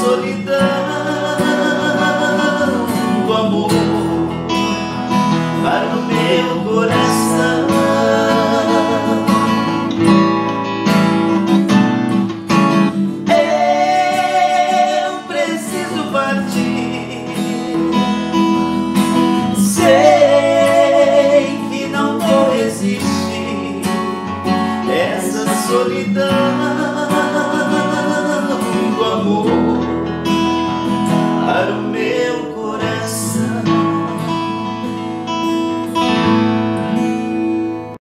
solidão do amor para o meu coração. Eu preciso partir. Sei que não vou resistir essa solidão.